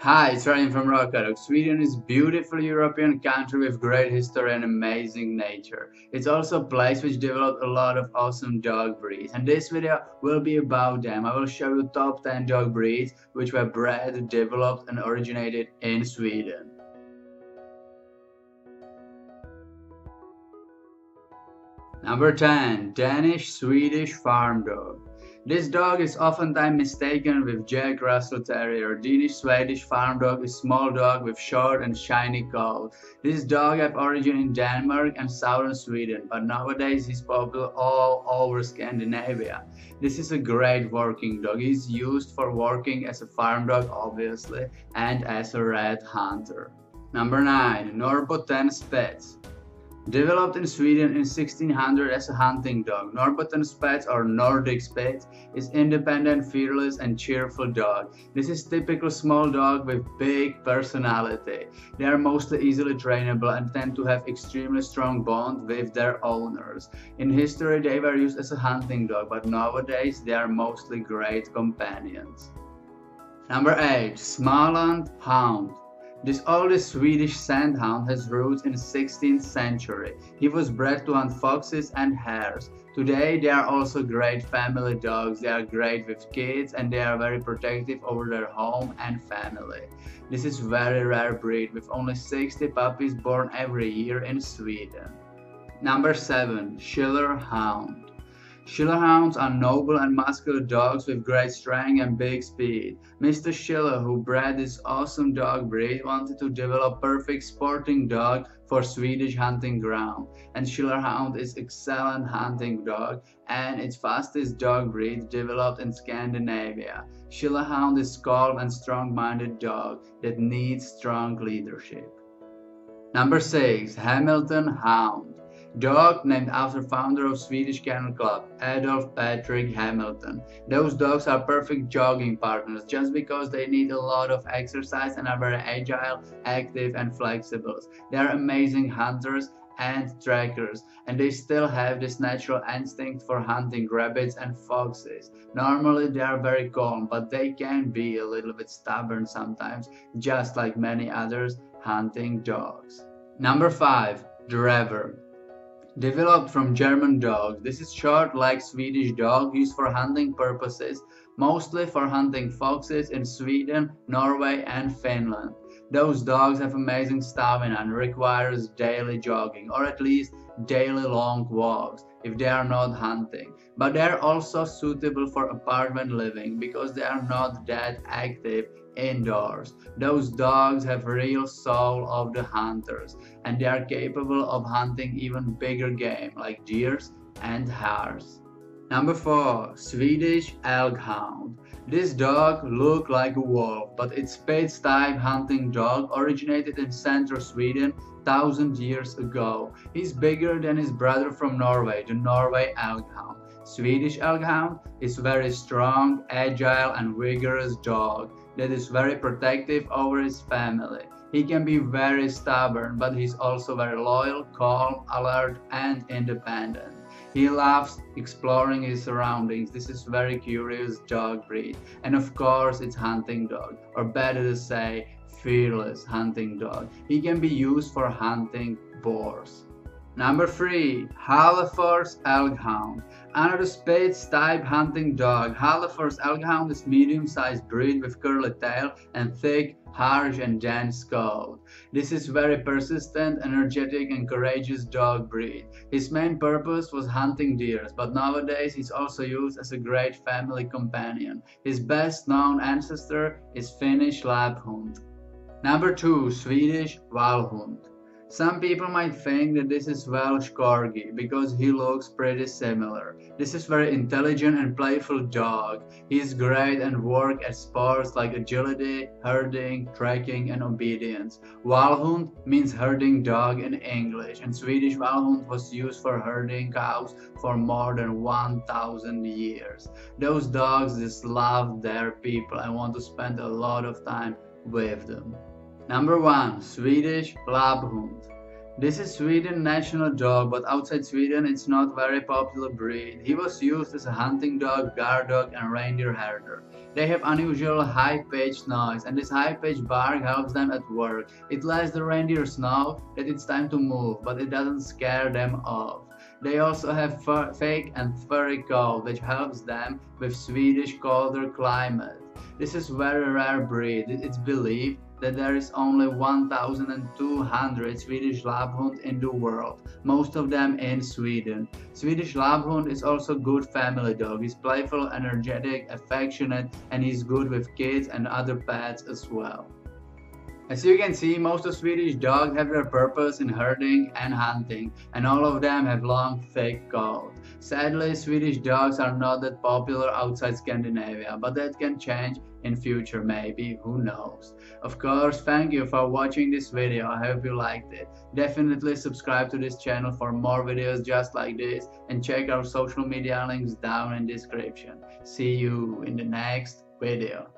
Hi, it's Ryan from Rocadog. Sweden is a beautiful European country with great history and amazing nature. It's also a place which developed a lot of awesome dog breeds. And this video will be about them. I will show you top 10 dog breeds which were bred, developed and originated in Sweden. Number 10. Danish Swedish Farm Dog. This dog is oftentimes mistaken with Jack Russell Terrier. Danish Swedish Farm Dog is small dog with short and shiny coat. This dog have origin in Denmark and southern Sweden, but nowadays he's popular all over Scandinavia. This is a great working dog. He's used for working as a farm dog obviously and as a red hunter. Number 9. Norrbotten Spets. Developed in Sweden in 1600 as a hunting dog, Norrbotten Spets or Nordic Spets is independent, fearless and cheerful dog. This is typical small dog with big personality. They are mostly easily trainable and tend to have extremely strong bond with their owners. In history they were used as a hunting dog, but nowadays they are mostly great companions. Number 8. Småland Hound this oldest Swedish scenthound has roots in the 16th century. He was bred to hunt foxes and hares. Today they are also great family dogs. They are great with kids and they are very protective over their home and family. This is very rare breed with only 60 puppies born every year in Sweden. Number 7. Schiller Hound Schillerhounds are noble and muscular dogs with great strength and big speed. Mr. Schiller, who bred this awesome dog breed, wanted to develop perfect sporting dog for Swedish hunting ground. And Schillerhound is excellent hunting dog and its fastest dog breed developed in Scandinavia. Schillerhound is calm and strong-minded dog that needs strong leadership. Number 6. Hamilton Hound Dog named after founder of Swedish Kennel Club, Adolf Patrick Hamilton. Those dogs are perfect jogging partners just because they need a lot of exercise and are very agile, active and flexible. They are amazing hunters and trackers and they still have this natural instinct for hunting rabbits and foxes. Normally they are very calm but they can be a little bit stubborn sometimes just like many others hunting dogs. Number 5. Drever Developed from German dogs, this is short like Swedish dog used for hunting purposes, mostly for hunting foxes in Sweden, Norway and Finland. Those dogs have amazing stamina and requires daily jogging or at least daily long walks if they are not hunting. But they are also suitable for apartment living because they are not that active indoors. Those dogs have real soul of the hunters and they are capable of hunting even bigger game like deers and hares. Number 4. Swedish Elkhound. This dog looked like a wolf, but it's Spitz type hunting dog originated in central Sweden thousand years ago. He's bigger than his brother from Norway, the Norway Elkhound. Swedish Elkhound is very strong, agile and vigorous dog that is very protective over his family. He can be very stubborn, but he's also very loyal, calm, alert, and independent. He loves exploring his surroundings. This is very curious dog breed. And of course, it's hunting dog, or better to say, fearless hunting dog. He can be used for hunting boars. Number 3. Hällefors Elkhound. Another Spitz type hunting dog. Hällefors Elkhound is medium-sized breed with curly tail and thick, harsh and dense coat. This is very persistent, energetic and courageous dog breed. His main purpose was hunting deers, but nowadays he's also used as a great family companion. His best known ancestor is Finnish Lapphund. Number 2. Swedish Vallhund. Some people might think that this is Welsh Corgi because he looks pretty similar. This is very intelligent and playful dog. He is great and work at sports like agility, herding, tracking and obedience. Vallhund means herding dog in English and Swedish Vallhund was used for herding cows for more than 1000 years. Those dogs just love their people and want to spend a lot of time with them. Number 1. Swedish Lapphund This is Sweden national dog, but outside Sweden it's not very popular breed. He was used as a hunting dog, guard dog and reindeer herder. They have unusual high-pitched noise and this high-pitched bark helps them at work. It lets the reindeers know that it's time to move, but it doesn't scare them off. They also have fur, fake and furry coat which helps them with Swedish colder climate. This is very rare breed. It's believed that there is only 1,200 Swedish Lapphund in the world, most of them in Sweden. Swedish Lapphund is also good family dog. He's playful, energetic, affectionate, and he's good with kids and other pets as well. As you can see, most of Swedish dogs have their purpose in herding and hunting, and all of them have long, thick coat. Sadly, Swedish dogs are not that popular outside Scandinavia, but that can change in future maybe, who knows. Of course, thank you for watching this video, I hope you liked it. Definitely subscribe to this channel for more videos just like this, and check our social media links down in description. See you in the next video.